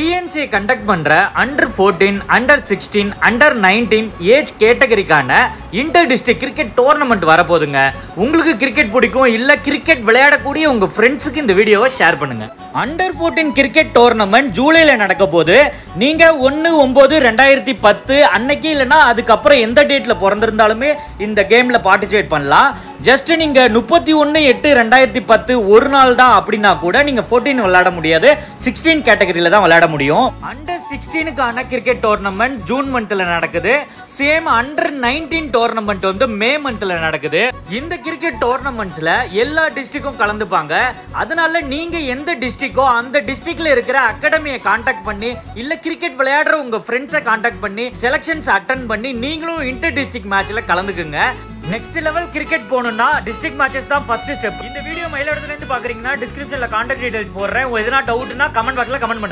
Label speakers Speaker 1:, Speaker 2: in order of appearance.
Speaker 1: DNC conduct பண்ற under fourteen under sixteen under nineteen age கேட்டகரிக்கான inter district cricket tournament வரப்போகுதுங்க. உங்களுக்கு cricket பிடிக்கும் இல்ல கிரிக்கெட் விளையாடக்கூடிய உங்க ஃப்ரெண்ட்ஸுக்கு இந்த வீடியோவை ஷேர் பண்ணுங்க. அண்டர் ஃபோர்டீன் கிரிக்கெட் டோர்னமெண்ட் ஜூலையில் நடக்க போது நீங்க ஒன்று ஒன்பது ரெண்டாயிரத்தி பத்து அன்னைக்கு இல்லைன்னா அதுக்கப்புறம் எந்த டேட்ல பிறந்திருந்தாலுமே இந்த கேம்ல பார்ட்டிசிபேட் பண்ணலாம். ஜஸ்ட் நீங்க முப்பத்தி ஒன்று எட்டு ரெண்டாயிரத்தி பத்து ஒரு நாள் தான் அப்படின்னா கூட நீங்க ஃபோர்டீன் விளையாட முடியாது. சிக்ஸ்டீன் கேட்டகரியில தான் விளையாட முடியும். அண்டர் சிக்ஸ்டீனுக்கான கிரிக்கெட் டோர்னமெண்ட் ஜூன் மந்த்ல நடக்குது. சேம் அண்டர் நைன்டீன் டோர்னமெண்ட் வந்து மே மந்த்ல நடக்குது. இந்த கிரிக்கெட் டோர்னமெண்ட்ஸ்ல எல்லா டிஸ்ட்ரிக்கும் கலந்துப்பாங்க. அதனால நீங்க எந்த டிஸ்ட்ரிக்கோ அந்த டிஸ்ட்ரிக்ட்ல இருக்கிற அகாடமியை காண்டாக்ட் பண்ணி இல்ல கிரிக்கெட் விளையாடுற உங்க ஃப்ரெண்ட்ஸை காண்டாக்ட் பண்ணி செலக்ஷன்ஸ் அட்டன் பண்ணி நீங்களும் இன்டர் டிஸ்ட்ரிக்ட் மேட்ச்ல கலந்துக்குங்க. நெக்ஸ்ட் லெவல் கிரிக்கெட் போகணும்னா டிஸ்ட்ரிக்ட் மேட்சஸ் தான் ஃபர்ஸ்ட் ஸ்டெப் இந்த வீடியோ மயிலாடுதுல பார்க்குறீங்கன்னா டிஸ்கிரிப்ஷனில் கான்டாக்ட் டீடைல்ஸ் போடுறேன். எதனா டவுட்னா கமெண்ட் பாக்ஸில் கமெண்ட் பண்ணுங்க.